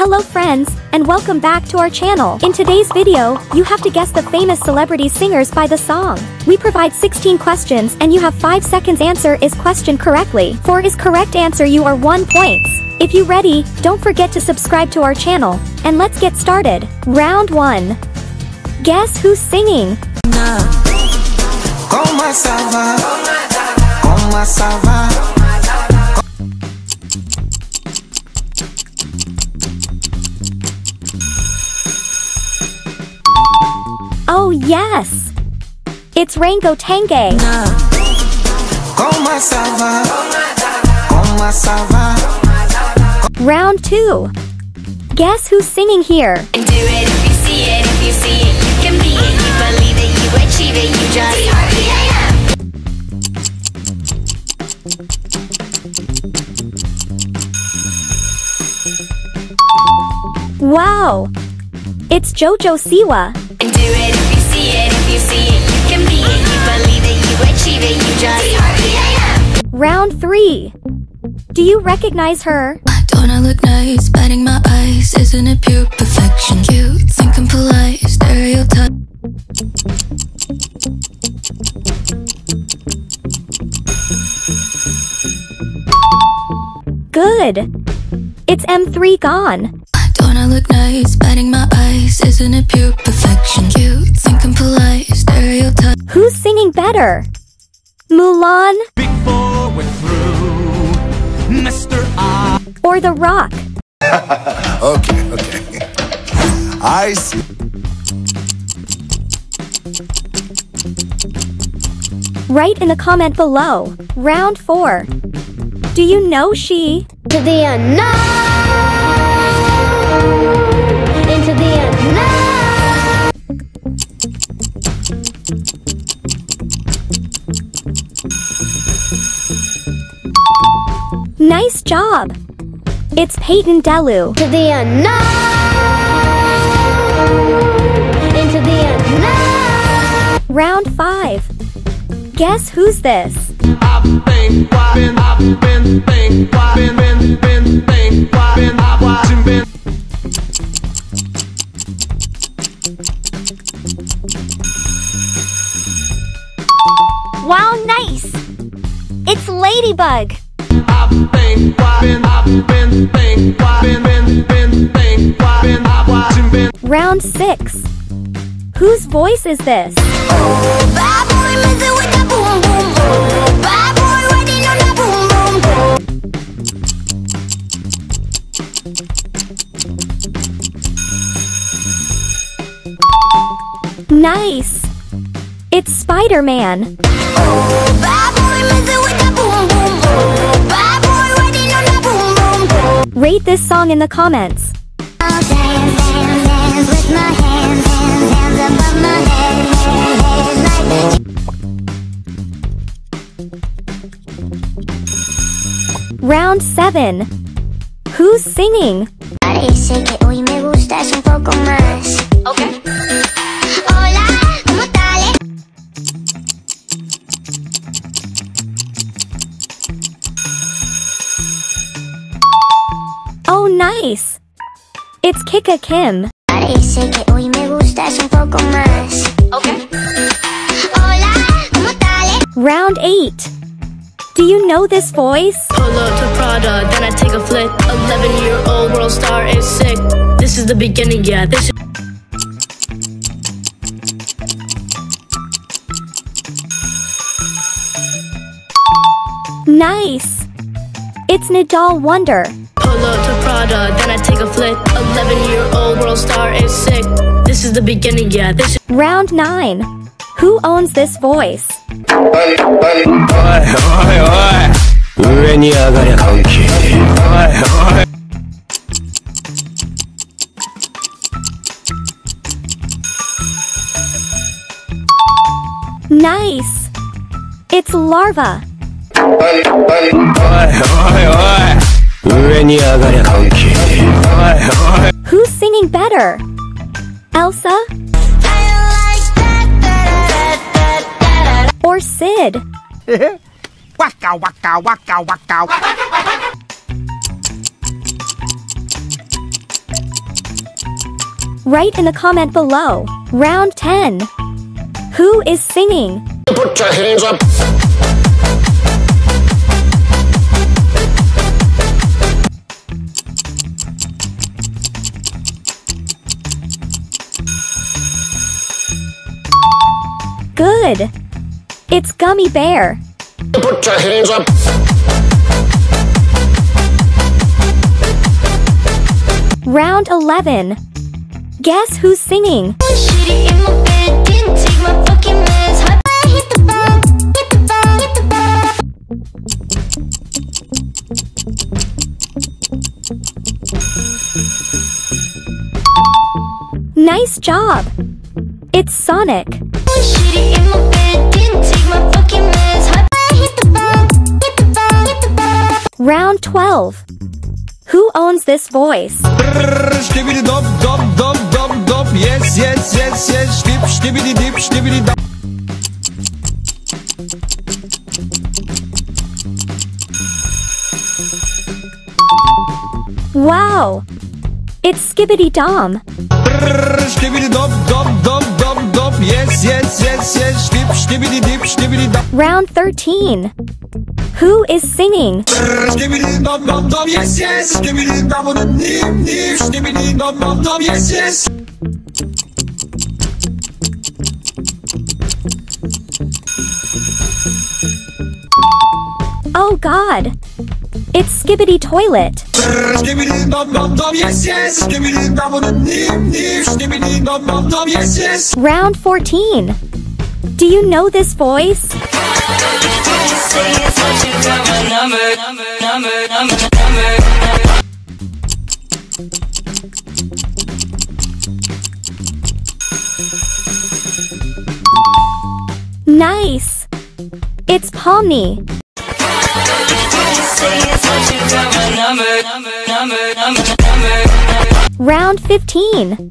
Hello friends, and welcome back to our channel. In today's video, you have to guess the famous celebrity singers by the song. We provide 16 questions and you have 5 seconds answer is question correctly. For is correct answer you are 1 points. If you ready, don't forget to subscribe to our channel, and let's get started. Round 1. Guess who's singing? Comment yes! It's Rango Tange. Comment ça va? Comment ça va? Round 2. Guess who's singing here? And do it if you see it, if you see it, you can be it. You believe it, you achieve it, you just Wow! It's Jojo Siwa. You see it, you see it, you can be it. You believe it, you achieve it, you just Round 3. Do you recognize her? Don't I look nice? Batting my eyes, isn't it pure perfection? Cute, think I'm polite, stereotype. Good! It's M3GAN. Don't I look nice? Batting my eyes, isn't it pure perfection? Cute, think I'm polite, stereotype. Who's singing better? Mulan Before we're through, Mr. I. or The Rock? Okay, okay. I see. Write in the comment below. Round 4. Do you know she? to the unknown, Nice job! It's Payton Delu. To the unknown, into the unknown. Round 5. Guess who's this? Wow, nice! It's Ladybug. Round 6. Whose voice is this? Nice! It's Spider-Man. Rate this song in the comments. Round 7. Who's singing? Parece que hoy me gustas un poco más. Okay. It's Kika Kim. Parece que hoy me gustas un poco más. Okay. Hola, ¿cómo estás? Round 8. Do you know this voice? Pull up to Prada, then I take a flick. 11 year old world star is sick. This is the beginning, yeah. This is Nice! It's Nadal Wonder pull up to Prada, then I take a flick. 11 year old world star is sick. This is the beginning, yeah. This is Round 9. Who owns this voice? 上に上がりゃ関係ねえおいおい Nice! It's Larva. おいおい Who's singing better? Elsa? Or Sid? waka waka waka waka. Write in the comment below. Round 10. Who is singing? Put your hands up. Good. It's Gummy Bear. Put your hands up. Round 11. Guess who's singing? Shitty in my bed, didn't take my fucking meds. Hot I hit the ball, hit the ball, hit the ball. Nice job. It's Sonic. Shitty in my bed, didn't take my fucking meds. Hot I hit the ball, hit the ball, hit the ball. Round 12. Who owns this voice? Yes yes yes yes dip Wow. It's Skibidi Dom. Dop dop dop dop yes yes yes yes. Shtip shtibidi dip shtibidi dop. Round 13. Who is singing? Shtibidi dop dop dop. Yes yes. Shtibidi dop dop nim nim shtibidi dop dop dop. Yes yes. Oh god. It's Skibidi Toilet. Round 14. Do you know this voice? Nice. It's Pomni. Round 15.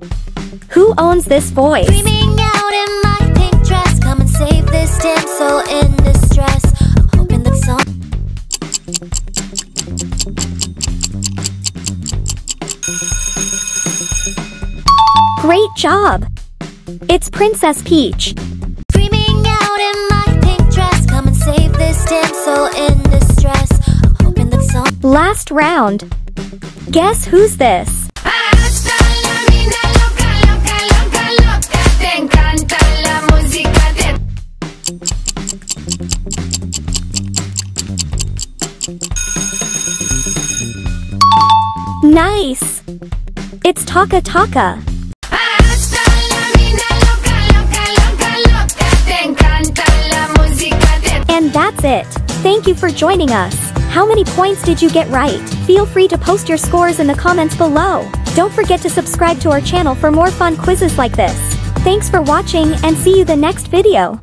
Who owns this voice? Screaming out in my pink dress, come and save this damsel in distress. I'm hoping that some. Great job. It's Princess Peach. Screaming out in my pink dress, come and save this damsel in Last round. Guess who's this? Nice. It's Taka Taka. And that's it. Thank you for joining us. How many points did you get right? Feel free to post your scores in the comments below. Don't forget to subscribe to our channel for more fun quizzes like this. Thanks for watching and see you the next video.